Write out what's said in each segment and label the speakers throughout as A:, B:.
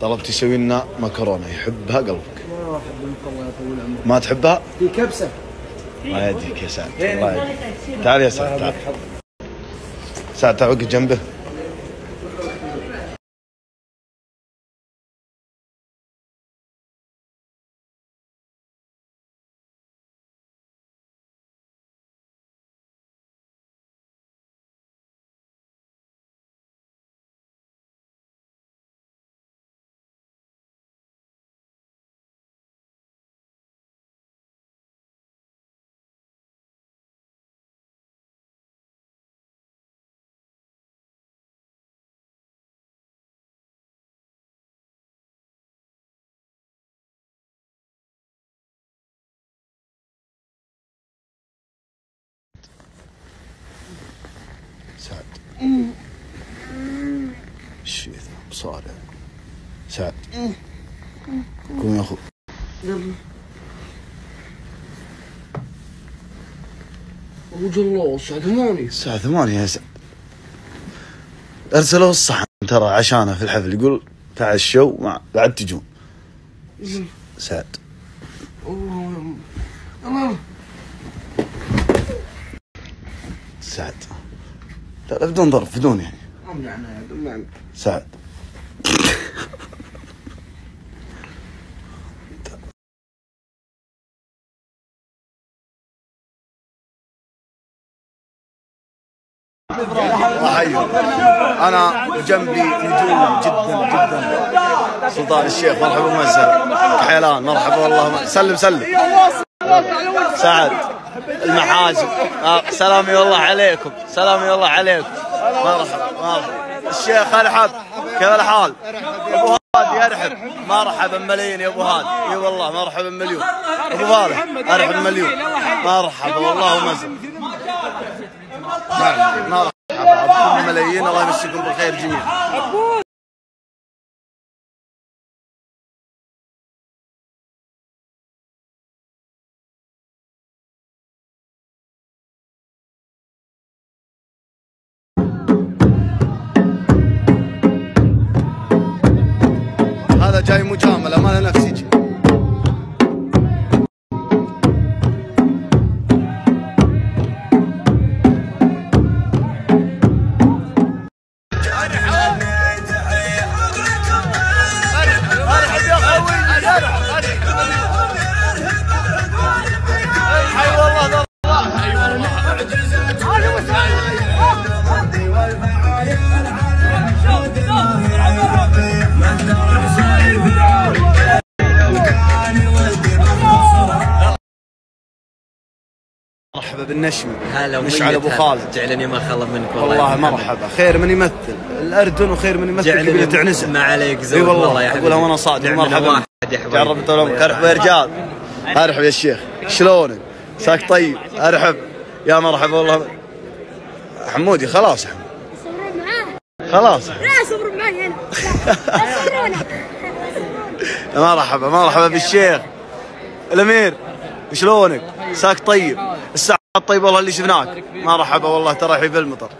A: طلبت يسوي لنا مكرونة. يحبها قلبك.
B: ما احب عمرك
A: ما تحبها؟
B: في كبسة.
A: الله يهديك يا سعد الله تعال يا سعد تعال سعد تعال وقف جنبه. سعد. ذا صارع سعد. قوم يا أخو.
B: يلا. جلال الساعة 8
A: الساعة ثمانية يا سعد. ارسلوا الصحن ترى عشانه في الحفل. يقول الشو مع بعد تجون. سعد.
B: الله
A: سعد. لا لا بدون ضرب بدون يعني.
B: يا دمعنا
A: سعد. أنا جنبي نجوم جدا جدا. سلطان الشيخ مرحبا ومسهلا حيلان مرحبا والله سلم سلم. سعد. المحاجم آه، سلامي والله عليكم. سلامي والله عليكم. مرحبا مرحبا. الشيخ الحب كيف الحال؟ أبو هادي ارحب مرحبا ملايين يا أبو هادي إي والله مرحبا مليون. أبو فالح أرحب مليون. مرحبا والله ومسهلا مرحبا. ابوكم ملايين الله يمسيكم بالخير جميعا. هذا جاي مجامله ما له نفس يجي مرحبا بالنشمي
C: هلا
A: مشعل أبو خالد.
C: جعلني ما خلى منك والله.
A: والله
C: يا.
A: مرحبا. خير من يمثل. الأردن وخير من يمثل
C: جعلني
A: قبيله عنزه
C: ما عليك زود
A: والله.
C: يا حبيبي.
A: أقولها وأنا صادق. مرحبا.
C: يا
A: جرب طول عمرك ارحب يا رجال ارحب يا الشيخ شلونك؟ ساك طيب. ارحب. يا مرحبا والله. حمودي خلاص يا حمود.
D: صوروا معاه
A: خلاص.
D: لا صوروا معي أنا.
A: مرحبا مرحبا بالشيخ. الأمير شلونك؟ ساك طيب. الساعة طيب والله اللي شفناك. مرحبا والله في المطر.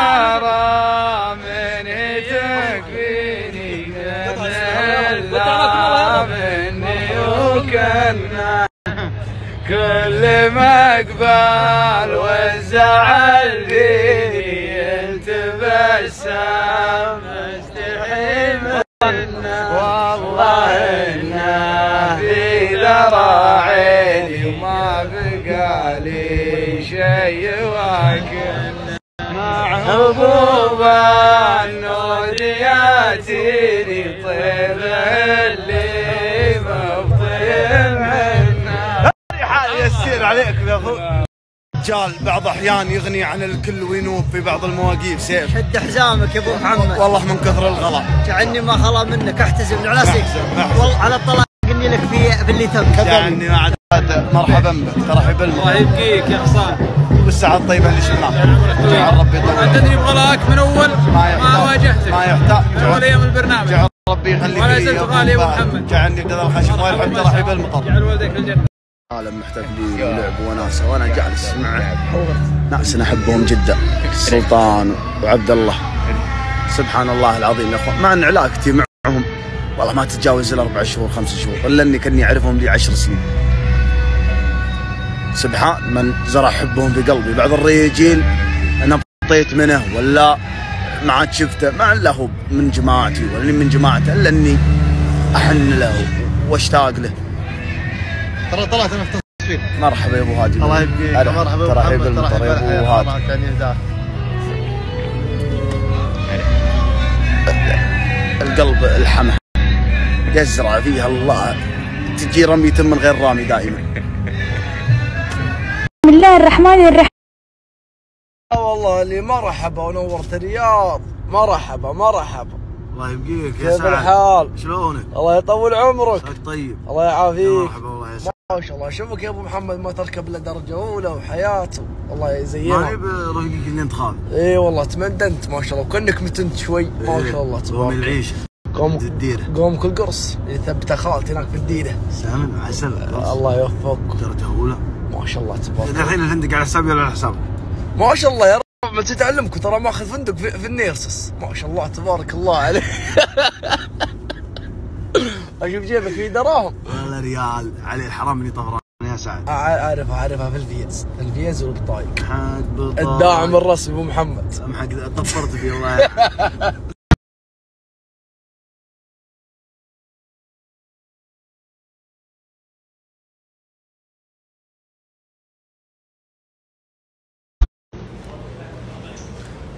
E: المدارة من تكفيني مني وكنا كل والزعل فيني
A: time. رجال بعض أحيان يغني عن الكل وينوب في بعض المواقيف سيف.
C: شد حزامك يا أبو محمد.
A: والله من كثر الغلا.
C: جعلني ما خلا منك أحتزم على سيف. والله على الطلاق اني لك في في اللي تم
A: يعني ما عاد مرحبا بك ترى حي بالمطر
E: يبقيك يا حصان
A: والساعة الطيبة اللي شفناها. جعل ربي
E: أنت
A: يطول
E: تدري بغلاك من أول؟
A: ما
E: ما
A: يحتاج.
E: واجهتك.
A: ما يحتاج.
E: من أول أيام البرنامج.
A: جعل ربي يخليك
E: ولا زلت غالي يا أبو
A: فهد.
E: محمد.
A: جعلني كذا الخشم ويلحق ترحيب المطر.
E: جعل والديك الجنة.
A: عالم محتفلين ولعب وناسة وأنا جالس مع ناس احبهم جدا سلطان وعبد الله سبحان الله العظيم يا أخوان. مع إن علاقتي معهم والله ما تتجاوز الأربع شهور خمس شهور إلا إني كأني أعرفهم لي عشر سنين. سبحان من زرع حبهم في قلبي. بعض الرياجيل أنا بطيت منه ولا ما عاد شفته ما الا هو من جماعتي ولا من جماعته إلا إني أحن له وأشتاق له.
F: ترى طلعت أنا في تصوير
A: مرحبا يا أبو هادي.
F: الله يبقيك. مرحبا أبو
A: ترحيب
F: محمد،
A: المطر
F: ترحيب
A: يا
F: أبو.
A: هادي.
F: الله كان يهداه.
A: القلب الحمى يزرع فيها الله. تجي رمية من غير رامي دائما.
D: بسم الله الرحمن الرحيم.
B: والله اللي مرحبا ونورت الرياض. مرحبا مرحبا.
A: الله يبقيك
B: كيف الحال؟
A: شلونك؟
B: الله يطول عمرك.
A: طيب؟
B: الله يعافيك.
A: والله يا
B: ما شاء الله. شوفك يا أبو محمد ما تركب إلا درجة أولى وحياته الله
A: ما
B: يزينها
A: برفيقك اللي انت خالد
B: اي والله تمدنت ما شاء الله. وكأنك متنت شوي. ما شاء الله
A: قوم
B: تبارك.
A: العيشة.
B: قوم
A: الديرة.
B: قوم كل قرص. يثبت خالتي هناك في الديرة.
A: سامن عسل
B: الله يوفقك.
A: درجة أولى.
B: ما شاء الله تبارك.
A: الحين الفندق على حسابي ولا على حسابك؟
B: ما شاء الله يا رب. بس تعلمكم ترى ماخذ فندق في, في النيرسس. ما شاء الله تبارك الله عليك. أشوف جيبك في دراهم.
A: ريال علي الحرام إني طفران يا سعد.
B: اعرفها أعرفها في الفيز. في الفيز والبطايق.
A: حق بطايق.
B: الداعم الرسمي أبو محمد.
A: سامحك طفرت في الله.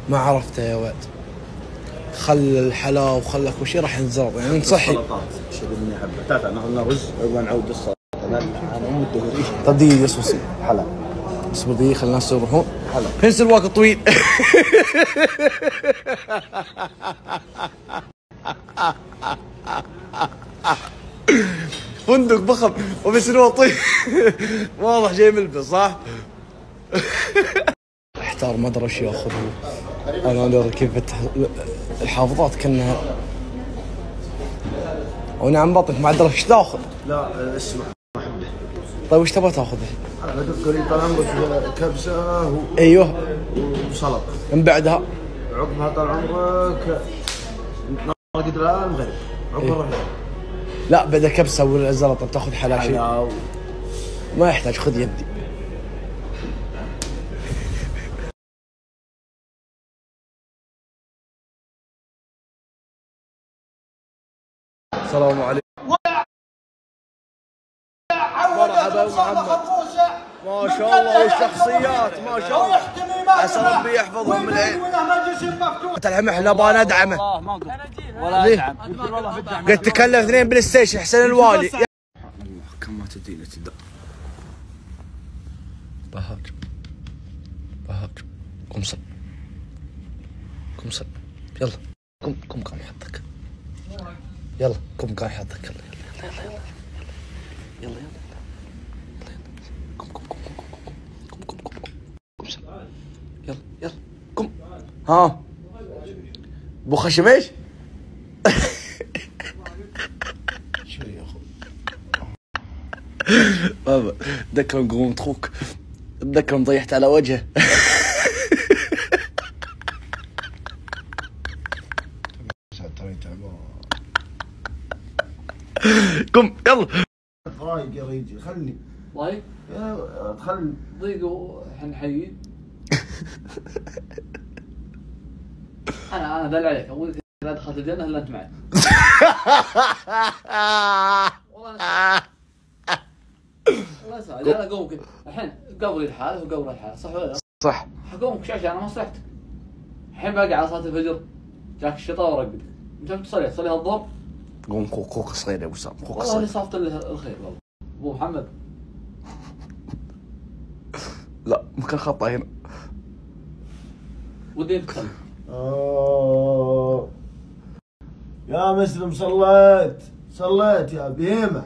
B: ما عرفته يا ولد خل الحلا وخلك وشي راح ينزرب يعني صحي.
A: شو اللي احبه تعال ناخذ رز عقب نعود الصلاه أنا أم الدهوري.
B: طب دقيقة اصبر
A: هلا
B: اصبر دقيقة خلي الناس يروحون فين سلواك الطويل؟ فندق ضخم سلوى طويل واضح جاي ملبس صح؟ احتار ما ادري إيش ياخذ. أنا أنا كيف فتح الحافظات كانها وأنا عم بطنك ما ادري إيش تأخذ؟
A: لا اسمع.
B: طيب وش تبغى تاخذ الحين؟
A: أنا دكتور طال عمرك كبسة و-
B: أيوه.
A: وسلطه
B: من بعدها.
A: عقبها طال عمرك ناقد الآن عقبها نروح
B: لا بدا كبسة ولا زلطة بتأخذ حلا شيء.
A: حلا
B: ما يحتاج خذ يدي. السلام عليكم. مرحبا محمد. ما شاء الله والشخصيات ما شاء الله. عسى ربي يحفظهم من العين الحين إحنا نبغى ندعمه
E: ولا؟ أدعم.
B: قد تكلف اثنين بلاي ستيشن حسين الوالي.
A: كم ما تدين تدع
B: بهاج. بهاج. قم صل. قم صل. يلا. قم قم قام حظك يلا قم قام حظك يلا يلا يلا يلا يلا يلا قم قم قم قم قم قم قم قم يلا يلا قم ها ابو خشم إيش؟ بابا ذكر قوم أخوك اتذكر ضيحت على وجهه قم يلا.
A: رايق يا ريجي خلني. يا- خل
E: ضيقوا إحنا حيين أنا أنا دل عليك. أقول لك لا دخلت الجنة الا أنت معي. والله الله يسعدك أنا اقوم كذا الحين قبل الحاله وقبل الحاله صح ولا لا؟
B: صح.
E: حقومك شاشة أنا مصلحتك الحين باقي على صلاة الفجر. جاك الشيطان ورقدك أنت بتصلي؟ تصليها الظهر؟
B: قوم أخوك أخوك صغير يا أبو سام أخوك
E: والله صافت له الخير والله. أبو محمد.
B: لا مكان خطأ هنا.
E: ودي تصلي
A: آه. يا مسلم صليت. صليت يا بهيمة.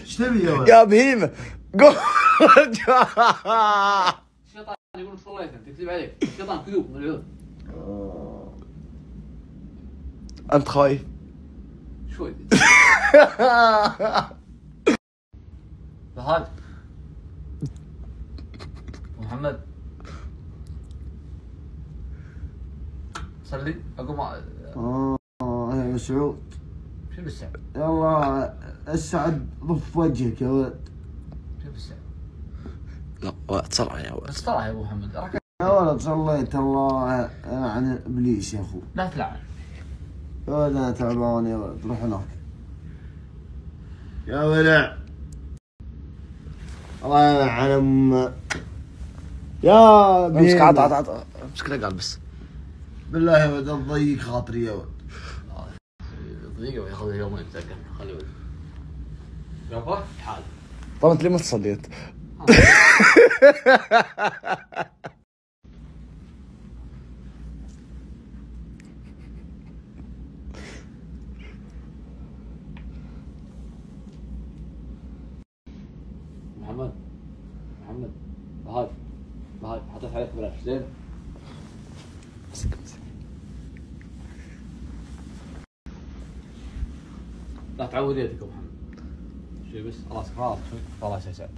A: إيش تبي يا ولد؟
B: يا بهيمة قوم.
E: الشيطان يقول لك صليت أنت يكذب عليك. الشيطان كذوب ملعون.
B: أنت خايف؟
E: شوي فهد. محمد. صلي.
A: أقوم آه مسعود.
E: شو بالسعر؟
A: يلا أسعد ضف وجهك يا ولد.
E: شو بالسعر؟
B: لا صلع يا ولد.
E: بس طلع يا أبو محمد.
A: يا ولد صليت. الله عن إبليس يا أخو.
E: لا تلعن.
A: يا ولد أنا تعبان يا ولد روح هناك. يا ولد الله يلعن أمك يا
B: امسك عط عط. عط. امسك لك قال بس.
A: بالله يا ولد تضيق خاطري يا ولد.
E: دقيقة وياخذ يومين خلي ولد. يابا؟ حال.
B: طب انت ليه ما صليت؟
E: محمد محمد فهد فهد حطيت
B: امسك
E: لا تعود يدك يا محمد. شوي بس. خلاص شوي خلاص يا سعد